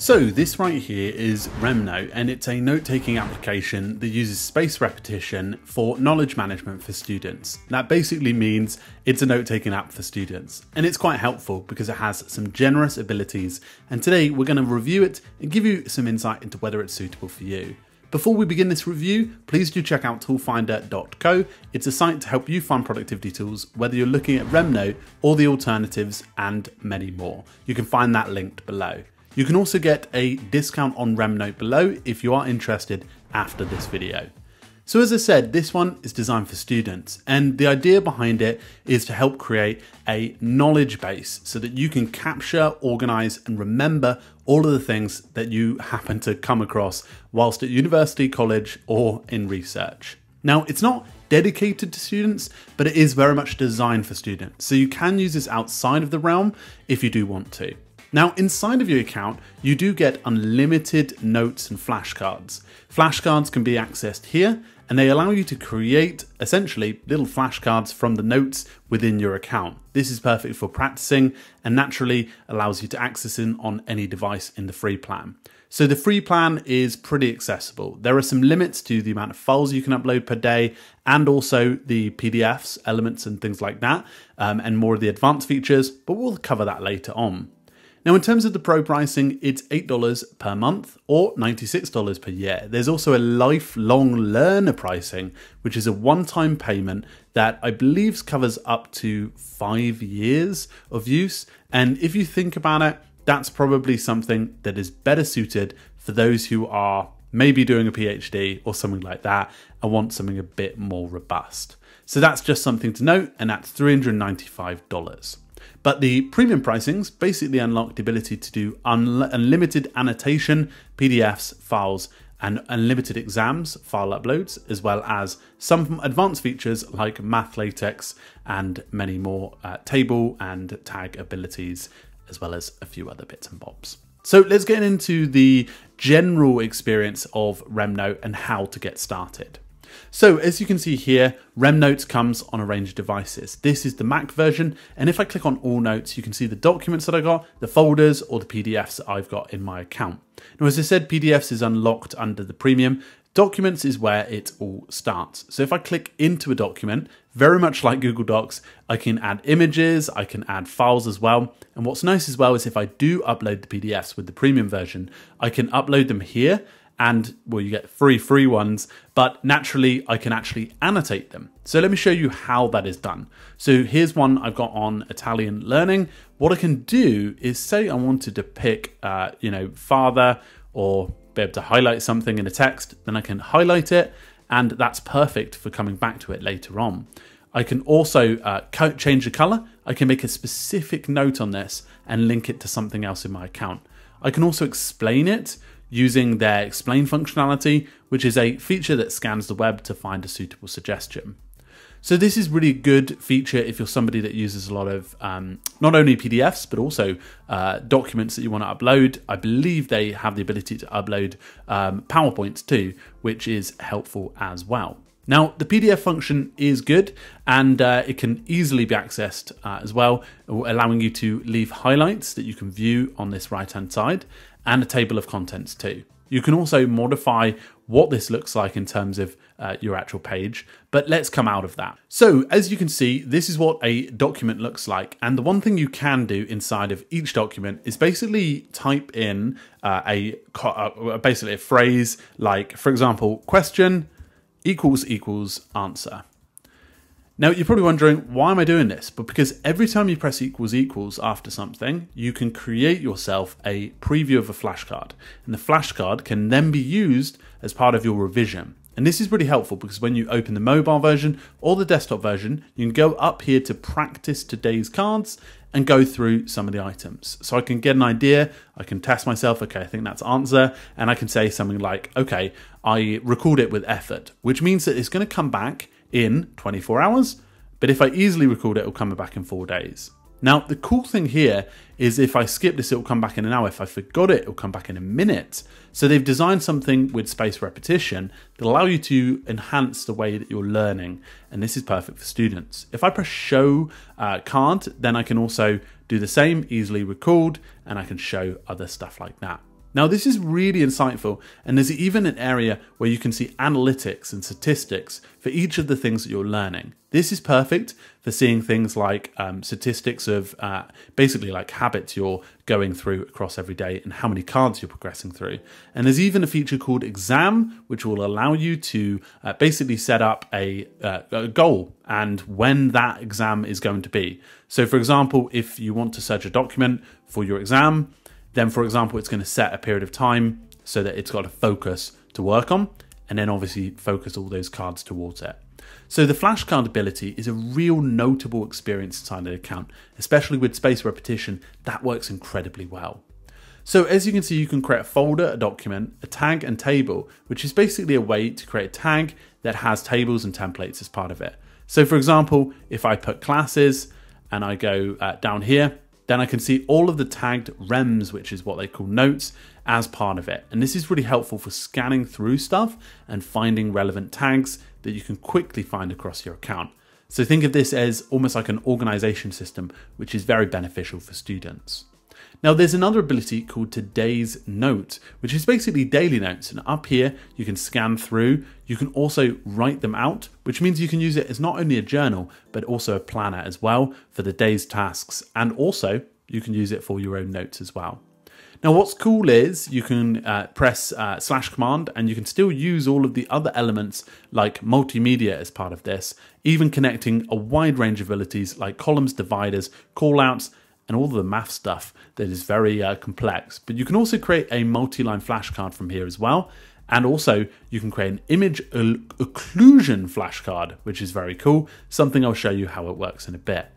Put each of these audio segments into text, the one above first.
So this right here is Remnote and it's a note-taking application that uses space repetition for knowledge management for students. That basically means it's a note-taking app for students and it's quite helpful because it has some generous abilities and today we're going to review it and give you some insight into whether it's suitable for you. Before we begin this review, please do check out toolfinder.co. It's a site to help you find productivity tools, whether you're looking at Remnote or the alternatives and many more. You can find that linked below. You can also get a discount on Remnote below if you are interested after this video. So as I said, this one is designed for students and the idea behind it is to help create a knowledge base so that you can capture, organize and remember all of the things that you happen to come across whilst at university, college or in research. Now, it's not dedicated to students, but it is very much designed for students. So you can use this outside of the realm if you do want to. Now, inside of your account, you do get unlimited notes and flashcards. Flashcards can be accessed here, and they allow you to create essentially little flashcards from the notes within your account. This is perfect for practicing and naturally allows you to access them on any device in the free plan. So the free plan is pretty accessible. There are some limits to the amount of files you can upload per day and also the PDFs, elements and things like that, um, and more of the advanced features, but we'll cover that later on. Now, in terms of the pro pricing, it's $8 per month or $96 per year. There's also a lifelong learner pricing, which is a one time payment that I believe covers up to five years of use. And if you think about it, that's probably something that is better suited for those who are maybe doing a PhD or something like that and want something a bit more robust. So that's just something to note, and that's $395. But the premium pricings basically unlock the ability to do un- unlimited annotation, PDFs, files, and unlimited exams, file uploads, as well as some advanced features like math latex and many more uh, table and tag abilities, as well as a few other bits and bobs. So let's get into the general experience of Remnote and how to get started. So as you can see here, RemNotes comes on a range of devices. This is the Mac version, and if I click on all notes, you can see the documents that I got, the folders, or the PDFs that I've got in my account. Now, as I said, PDFs is unlocked under the premium. Documents is where it all starts. So if I click into a document, very much like Google Docs, I can add images, I can add files as well. And what's nice as well is if I do upload the PDFs with the premium version, I can upload them here and well, you get free free ones, but naturally I can actually annotate them. So let me show you how that is done. So here's one I've got on Italian learning. What I can do is say I wanted to pick, uh, you know, father or be able to highlight something in a text, then I can highlight it, and that's perfect for coming back to it later on. I can also uh, change the color. I can make a specific note on this and link it to something else in my account. I can also explain it using their explain functionality, which is a feature that scans the web to find a suitable suggestion. So this is really a good feature if you're somebody that uses a lot of um, not only PDFs but also uh, documents that you want to upload. I believe they have the ability to upload um, PowerPoints too, which is helpful as well. Now, the PDF function is good and uh, it can easily be accessed uh, as well, allowing you to leave highlights that you can view on this right hand side and a table of contents too. You can also modify what this looks like in terms of uh, your actual page, but let's come out of that. So as you can see, this is what a document looks like. And the one thing you can do inside of each document is basically type in uh, a uh, basically a phrase like, for example, question equals equals answer. Now, you're probably wondering, why am I doing this? But because every time you press equals equals after something, you can create yourself a preview of a flashcard. And the flashcard can then be used as part of your revision. And this is really helpful because when you open the mobile version or the desktop version, you can go up here to practice today's cards and go through some of the items. So I can get an idea, I can test myself, okay, I think that's answer, and I can say something like, okay, I record it with effort, which means that it's going to come back in 24 hours, but if I easily record it, it'll come back in four days. Now, the cool thing here is if I skip this, it'll come back in an hour. If I forgot it, it'll come back in a minute. So they've designed something with space repetition that allow you to enhance the way that you're learning. And this is perfect for students. If I press show uh, card, then I can also do the same, easily record, and I can show other stuff like that. Now, this is really insightful, and there's even an area where you can see analytics and statistics for each of the things that you're learning. This is perfect for seeing things like um, statistics of uh, basically like habits you're going through across every day and how many cards you're progressing through. And there's even a feature called Exam, which will allow you to uh, basically set up a, uh, a goal and when that exam is going to be. So, for example, if you want to search a document for your exam, then, for example, it's going to set a period of time so that it's got a focus to work on, and then obviously focus all those cards towards it. So the flashcard ability is a real notable experience inside an account, especially with space repetition, that works incredibly well. So as you can see, you can create a folder, a document, a tag and table, which is basically a way to create a tag that has tables and templates as part of it. So for example, if I put classes and I go uh, down here, then I can see all of the tagged rems, which is what they call notes, as part of it. And this is really helpful for scanning through stuff and finding relevant tags that you can quickly find across your account. So think of this as almost like an organization system, which is very beneficial for students. Now there's another ability called today's note, which is basically daily notes. And up here, you can scan through. You can also write them out, which means you can use it as not only a journal, but also a planner as well for the day's tasks. And also you can use it for your own notes as well. Now, what's cool is you can uh, press uh, slash command and you can still use all of the other elements like multimedia as part of this, even connecting a wide range of abilities like columns, dividers, callouts, and all the math stuff that is very uh, complex. But you can also create a multi-line flashcard from here as well. And also you can create an image occlusion flashcard, which is very cool. Something I'll show you how it works in a bit.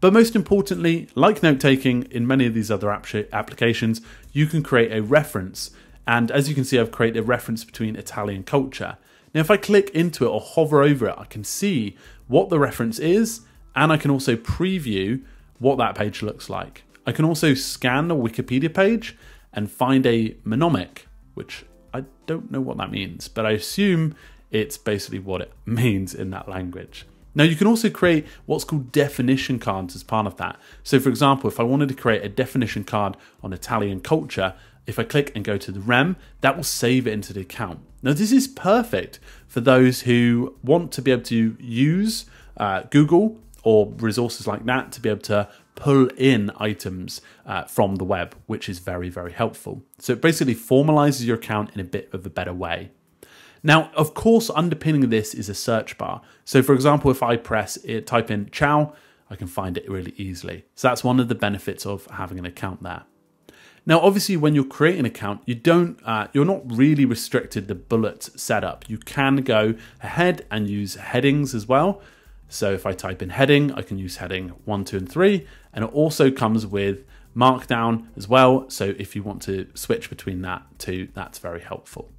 But most importantly, like note taking in many of these other applications, you can create a reference. And as you can see, I've created a reference between Italian culture. Now, if I click into it or hover over it, I can see what the reference is, and I can also preview what that page looks like. I can also scan a Wikipedia page and find a mnemonic, which I don't know what that means, but I assume it's basically what it means in that language. Now, you can also create what's called definition cards as part of that. So, for example, if I wanted to create a definition card on Italian culture, if I click and go to the REM, that will save it into the account. Now, this is perfect for those who want to be able to use uh, Google or resources like that to be able to pull in items uh, from the web, which is very, very helpful. So it basically formalizes your account in a bit of a better way. Now, of course, underpinning this is a search bar. So for example, if I press it, type in chow, I can find it really easily. So that's one of the benefits of having an account there. Now, obviously, when you're creating an account, you don't, uh, you're not really restricted the bullet setup. You can go ahead and use headings as well. So if I type in heading, I can use heading one, two, and three. And it also comes with markdown as well. So if you want to switch between that two, that's very helpful.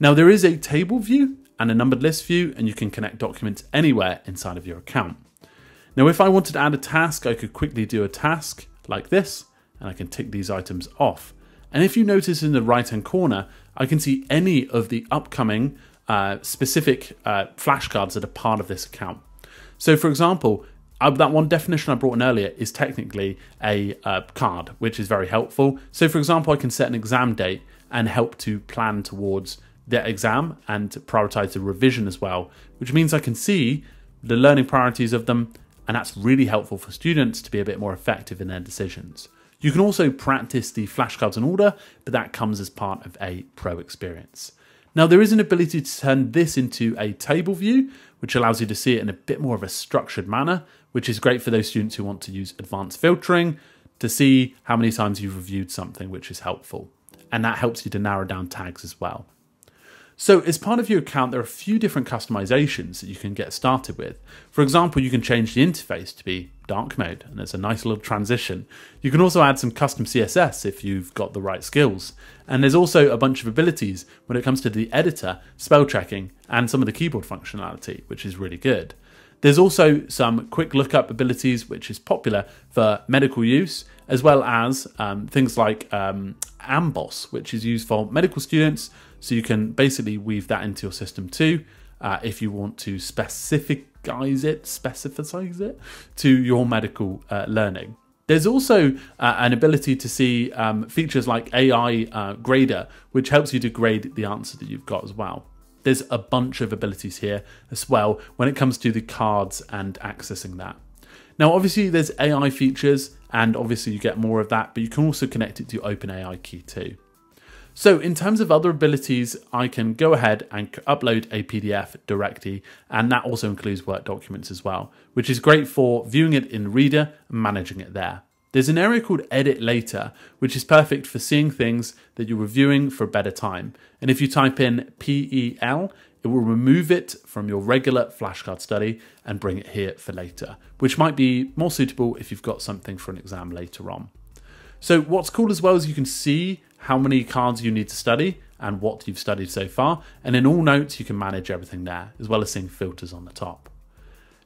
Now there is a table view and a numbered list view, and you can connect documents anywhere inside of your account. Now, if I wanted to add a task, I could quickly do a task like this, and I can tick these items off. And if you notice in the right hand corner, I can see any of the upcoming uh, specific uh, flashcards that are part of this account. So, for example, uh, that one definition I brought in earlier is technically a uh, card, which is very helpful. So, for example, I can set an exam date and help to plan towards the exam and prioritize the revision as well, which means I can see the learning priorities of them, and that's really helpful for students to be a bit more effective in their decisions. You can also practice the flashcards in order, but that comes as part of a pro experience. Now, there is an ability to turn this into a table view, which allows you to see it in a bit more of a structured manner, which is great for those students who want to use advanced filtering to see how many times you've reviewed something, which is helpful. And that helps you to narrow down tags as well. So as part of your account, there are a few different customizations that you can get started with. For example, you can change the interface to be dark mode, and there's a nice little transition. You can also add some custom CSS if you've got the right skills. And there's also a bunch of abilities when it comes to the editor, spell checking, and some of the keyboard functionality, which is really good. There's also some quick lookup abilities, which is popular for medical use, as well as um, things like um, Amboss, which is used for medical students so you can basically weave that into your system too uh, if you want to specificize it, specificize it to your medical uh, learning. There's also uh, an ability to see um, features like AI uh, Grader, which helps you to grade the answer that you've got as well. There's a bunch of abilities here as well when it comes to the cards and accessing that. Now, obviously, there's AI features, and obviously, you get more of that, but you can also connect it to OpenAI Key too. So in terms of other abilities, I can go ahead and upload a PDF directly, and that also includes Word documents as well, which is great for viewing it in Reader and managing it there. There's an area called Edit Later, which is perfect for seeing things that you're reviewing for a better time. And if you type in PEL, it will remove it from your regular flashcard study and bring it here for later, which might be more suitable if you've got something for an exam later on. So what's cool as well is you can see how many cards you need to study and what you've studied so far. And in all notes, you can manage everything there, as well as seeing filters on the top.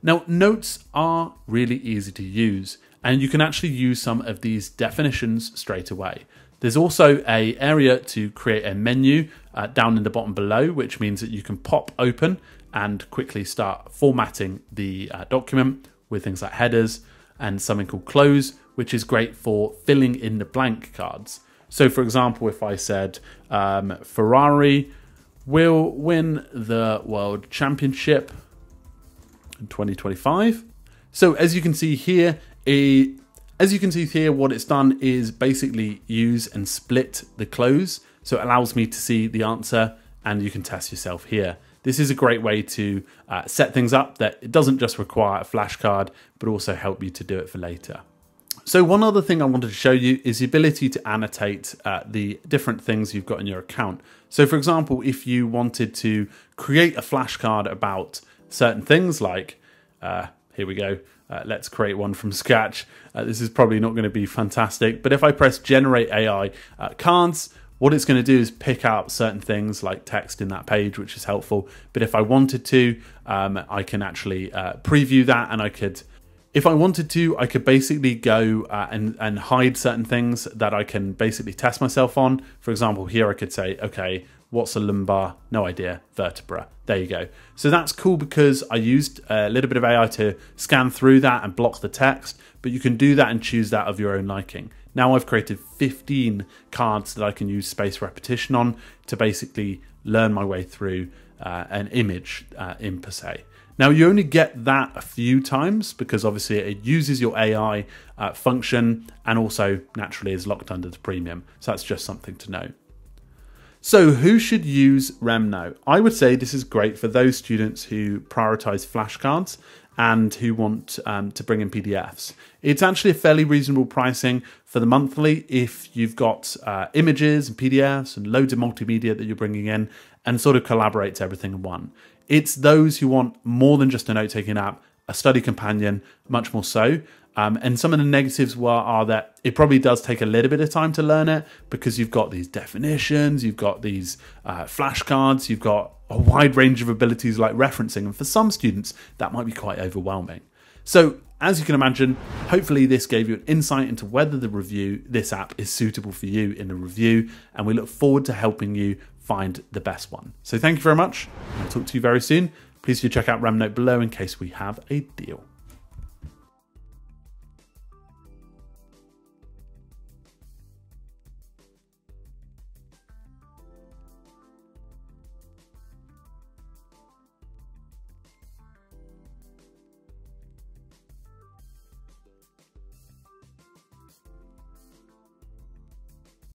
Now, notes are really easy to use, and you can actually use some of these definitions straight away. There's also a area to create a menu uh, down in the bottom below, which means that you can pop open and quickly start formatting the uh, document with things like headers and something called cloze, which is great for filling in the blank cards. So, for example, if I said um, Ferrari will win the World Championship in 2025. So, as you can see here, a, as you can see here, what it's done is basically use and split the cloze. So, it allows me to see the answer and you can test yourself here. This is a great way to uh, set things up that it doesn't just require a flashcard, but also help you to do it for later. So one other thing I wanted to show you is the ability to annotate uh, the different things you've got in your account. So for example, if you wanted to create a flashcard about certain things like, uh, here we go, uh, let's create one from scratch. Uh, this is probably not going to be fantastic, but if I press generate AI uh, cards, what it's going to do is pick out certain things like text in that page, which is helpful. But if I wanted to, um, I can actually uh, preview that and I could if I wanted to, I could basically go uh, and, and hide certain things that I can basically test myself on. For example, here I could say, okay, what's a lumbar? No idea, vertebra. There you go. So that's cool because I used a little bit of AI to scan through that and block the text, but you can do that and choose that of your own liking. Now I've created 15 cards that I can use space repetition on to basically learn my way through uh, an image uh, in per se. Now, you only get that a few times because obviously it uses your AI uh, function and also naturally is locked under the premium. So that's just something to know. So, who should use Remnote? I would say this is great for those students who prioritize flashcards and who want um, to bring in PDFs. It's actually a fairly reasonable pricing for the monthly if you've got uh, images and PDFs and loads of multimedia that you're bringing in and sort of collaborates everything in one. It's those who want more than just a note taking app, a study companion, much more so. Um, and some of the negatives were, are that it probably does take a little bit of time to learn it because you've got these definitions, you've got these uh, flashcards, you've got a wide range of abilities like referencing. And for some students, that might be quite overwhelming. So, as you can imagine, hopefully this gave you an insight into whether the review, this app, is suitable for you in the review. And we look forward to helping you find the best one. So thank you very much. I'll talk to you very soon. Please do check out Remnote below in case we have a deal.